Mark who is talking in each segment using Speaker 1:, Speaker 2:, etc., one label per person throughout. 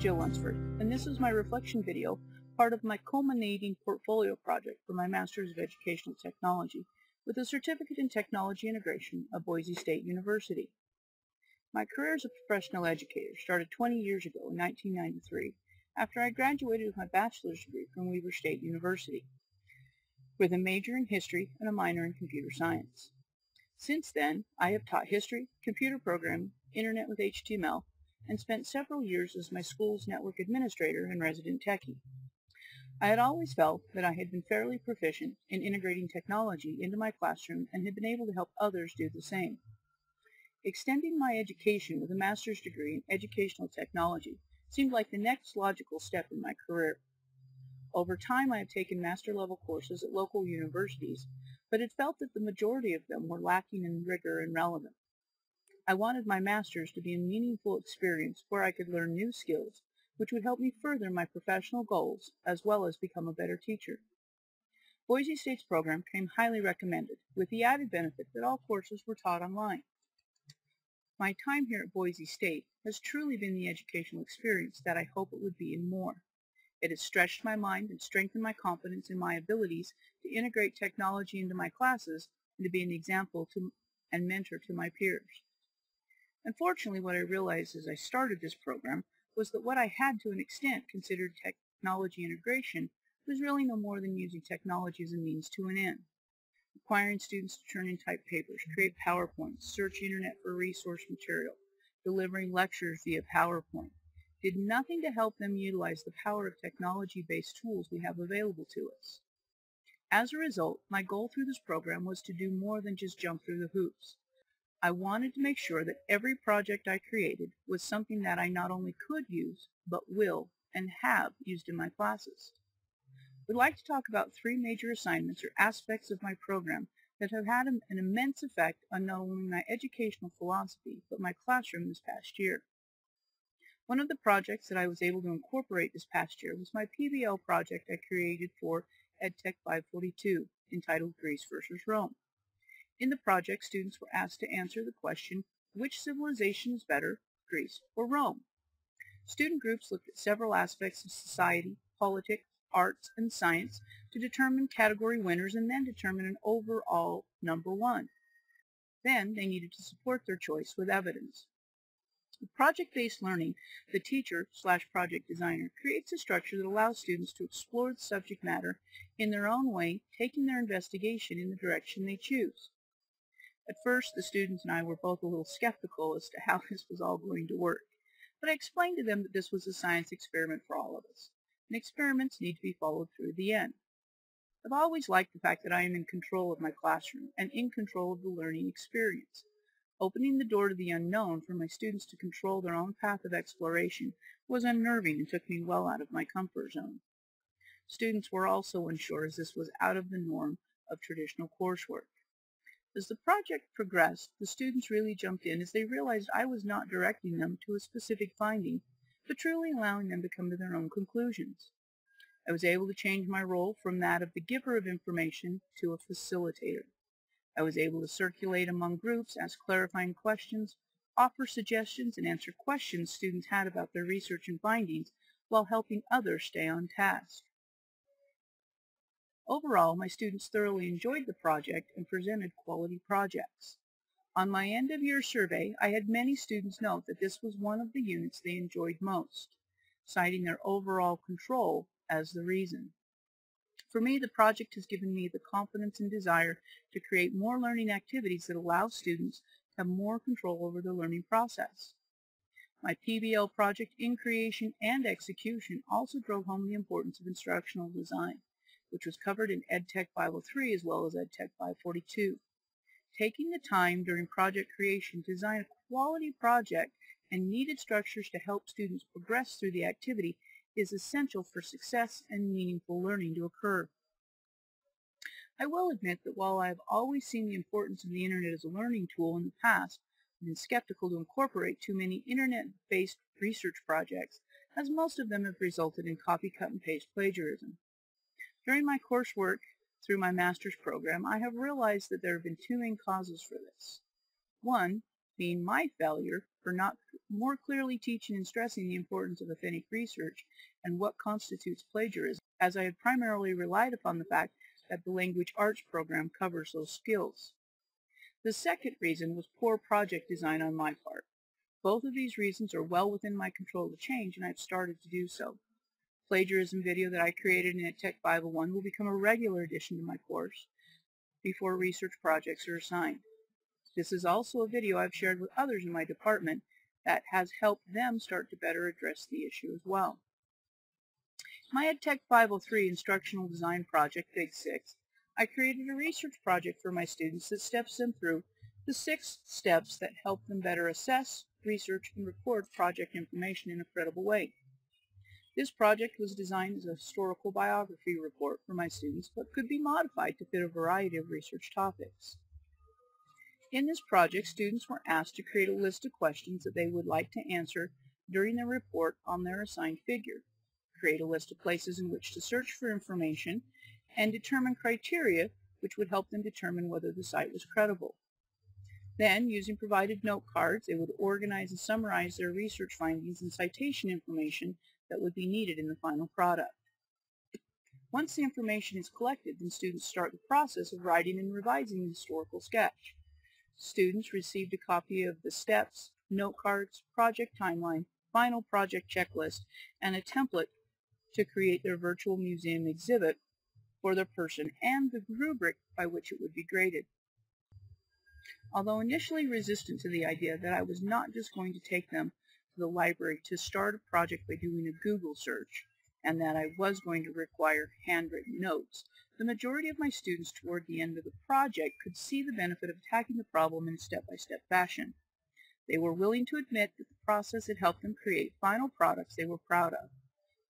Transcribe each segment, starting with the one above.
Speaker 1: Jill Lunceford, and this is my reflection video, part of my culminating portfolio project for my Master's of Educational Technology with a Certificate in Technology Integration at Boise State University. My career as a professional educator started 20 years ago in 1993 after I graduated with my bachelor's degree from Weber State University with a major in history and a minor in computer science. Since then, I have taught history, computer programming, Internet with HTML, and spent several years as my school's network administrator and resident techie. I had always felt that I had been fairly proficient in integrating technology into my classroom and had been able to help others do the same. Extending my education with a master's degree in educational technology seemed like the next logical step in my career. Over time I have taken master level courses at local universities, but had felt that the majority of them were lacking in rigor and relevance. I wanted my master's to be a meaningful experience where I could learn new skills which would help me further my professional goals as well as become a better teacher. Boise State's program came highly recommended, with the added benefit that all courses were taught online. My time here at Boise State has truly been the educational experience that I hope it would be and more. It has stretched my mind and strengthened my confidence in my abilities to integrate technology into my classes and to be an example to, and mentor to my peers. Unfortunately, what I realized as I started this program was that what I had to an extent considered technology integration was really no more than using technology as a means to an end. Requiring students to turn in typed papers, mm-hmm. create PowerPoints, search internet for resource material, delivering lectures via PowerPoint, did nothing to help them utilize the power of technology-based tools we have available to us. As a result, my goal through this program was to do more than just jump through the hoops. I wanted to make sure that every project I created was something that I not only could use, but will and have used in my classes. We'd like to talk about three major assignments or aspects of my program that have had an immense effect on not only my educational philosophy, but my classroom this past year. One of the projects that I was able to incorporate this past year was my PBL project I created for EdTech 542, entitled Greece versus Rome. In the project, students were asked to answer the question, which civilization is better, Greece or Rome? Student groups looked at several aspects of society, politics, arts, and science to determine category winners and then determine an overall number one. Then they needed to support their choice with evidence. With project-based learning, the teacher slash project designer creates a structure that allows students to explore the subject matter in their own way, taking their investigation in the direction they choose. At first, the students and I were both a little skeptical as to how this was all going to work, but I explained to them that this was a science experiment for all of us, and experiments need to be followed through to the end. I've always liked the fact that I am in control of my classroom and in control of the learning experience. Opening the door to the unknown for my students to control their own path of exploration was unnerving and took me well out of my comfort zone. Students were also unsure as this was out of the norm of traditional coursework. As the project progressed, the students really jumped in as they realized I was not directing them to a specific finding, but truly allowing them to come to their own conclusions. I was able to change my role from that of the giver of information to a facilitator. I was able to circulate among groups, ask clarifying questions, offer suggestions, and answer questions students had about their research and findings while helping others stay on task. Overall, my students thoroughly enjoyed the project and presented quality projects. On my end-of-year survey, I had many students note that this was one of the units they enjoyed most, citing their overall control as the reason. For me, the project has given me the confidence and desire to create more learning activities that allow students to have more control over the learning process. My PBL project in creation and execution also drove home the importance of instructional design which was covered in EdTech 503 as well as EdTech 542. Taking the time during project creation to design a quality project and needed structures to help students progress through the activity is essential for success and meaningful learning to occur. I will admit that while I have always seen the importance of the Internet as a learning tool in the past, I've been skeptical to incorporate too many Internet-based research projects, as most of them have resulted in copy, cut, and paste plagiarism. During my coursework through my master's program, I have realized that there have been two main causes for this. One, being my failure for not more clearly teaching and stressing the importance of authentic research and what constitutes plagiarism, as I had primarily relied upon the fact that the language arts program covers those skills. The second reason was poor project design on my part. Both of these reasons are well within my control to change, and I've started to do so. Plagiarism video that I created in EdTech 501 will become a regular addition to my course before research projects are assigned. This is also a video I've shared with others in my department that has helped them start to better address the issue as well. My EdTech 503 Instructional Design Project, Big 6, I created a research project for my students that steps them through the six steps that help them better assess, research, and record project information in a credible way. This project was designed as a historical biography report for my students, but could be modified to fit a variety of research topics. In this project, students were asked to create a list of questions that they would like to answer during their report on their assigned figure, create a list of places in which to search for information, and determine criteria which would help them determine whether the site was credible. Then, using provided note cards, they would organize and summarize their research findings and citation information that would be needed in the final product. Once the information is collected, then students start the process of writing and revising the historical sketch. Students received a copy of the steps, note cards, project timeline, final project checklist, and a template to create their virtual museum exhibit for their person and the rubric by which it would be graded. Although initially resistant to the idea that I was not just going to take them to the library to start a project by doing a Google search, and that I was going to require handwritten notes, the majority of my students toward the end of the project could see the benefit of attacking the problem in a step-by-step -step fashion. They were willing to admit that the process had helped them create final products they were proud of.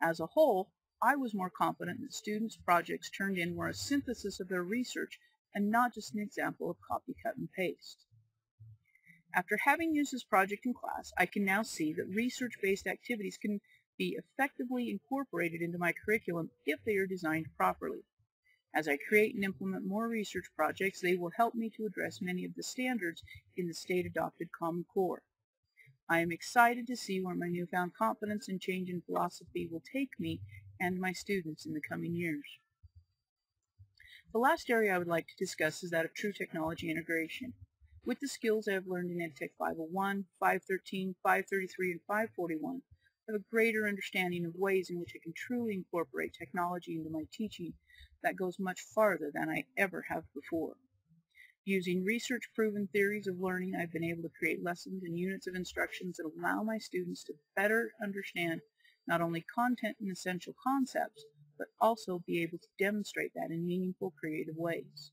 Speaker 1: As a whole, I was more confident that students' projects turned in were a synthesis of their research and not just an example of copy, cut, and paste. After having used this project in class, I can now see that research-based activities can be effectively incorporated into my curriculum if they are designed properly. As I create and implement more research projects, they will help me to address many of the standards in the state-adopted Common Core. I am excited to see where my newfound confidence and change in philosophy will take me and my students in the coming years. The last area I would like to discuss is that of true technology integration. With the skills I have learned in EdTech 501, 513, 533, and 541, I have a greater understanding of ways in which I can truly incorporate technology into my teaching that goes much farther than I ever have before. Using research-proven theories of learning, I've been able to create lessons and units of instructions that allow my students to better understand not only content and essential concepts, but also be able to demonstrate that in meaningful, creative ways.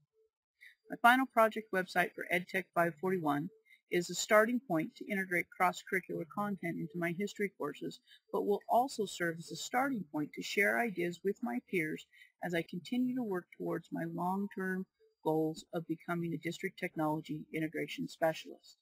Speaker 1: My final project website for EdTech 541 is a starting point to integrate cross-curricular content into my history courses, but will also serve as a starting point to share ideas with my peers as I continue to work towards my long-term goals of becoming a district technology integration specialist.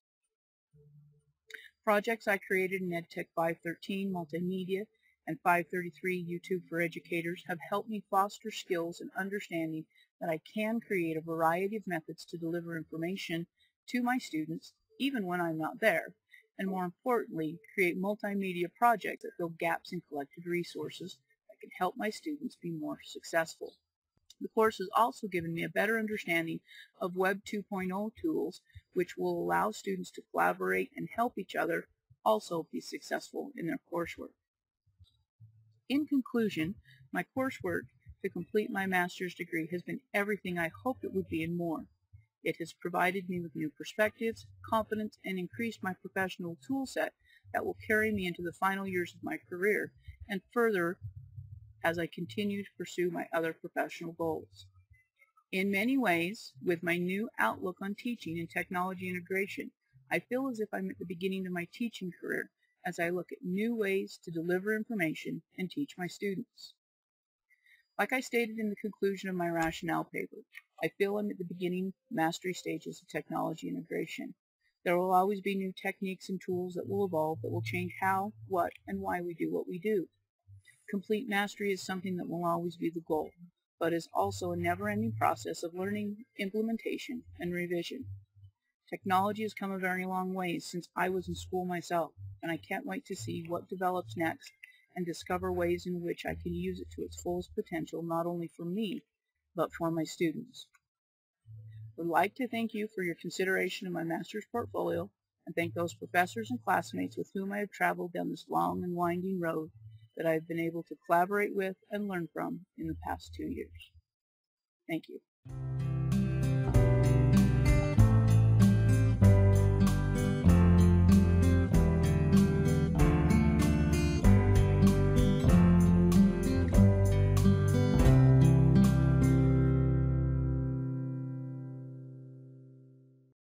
Speaker 1: Projects I created in EdTech 513, multimedia, and 533 YouTube for Educators have helped me foster skills and understanding that I can create a variety of methods to deliver information to my students even when I'm not there, and more importantly, create multimedia projects that fill gaps in collected resources that can help my students be more successful. The course has also given me a better understanding of Web 2.0 tools which will allow students to collaborate and help each other also be successful in their coursework. In conclusion, my coursework to complete my master's degree has been everything I hoped it would be and more. It has provided me with new perspectives, confidence, and increased my professional toolset that will carry me into the final years of my career and further as I continue to pursue my other professional goals. In many ways, with my new outlook on teaching and technology integration, I feel as if I'm at the beginning of my teaching career as I look at new ways to deliver information and teach my students. Like I stated in the conclusion of my rationale paper, I feel I'm at the beginning mastery stages of technology integration. There will always be new techniques and tools that will evolve that will change how, what, and why we do what we do. Complete mastery is something that will always be the goal, but is also a never-ending process of learning, implementation, and revision. Technology has come a very long way since I was in school myself, and I can't wait to see what develops next and discover ways in which I can use it to its fullest potential not only for me, but for my students. I would like to thank you for your consideration of my master's portfolio and thank those professors and classmates with whom I have traveled down this long and winding road that I have been able to collaborate with and learn from in the past two years. Thank you.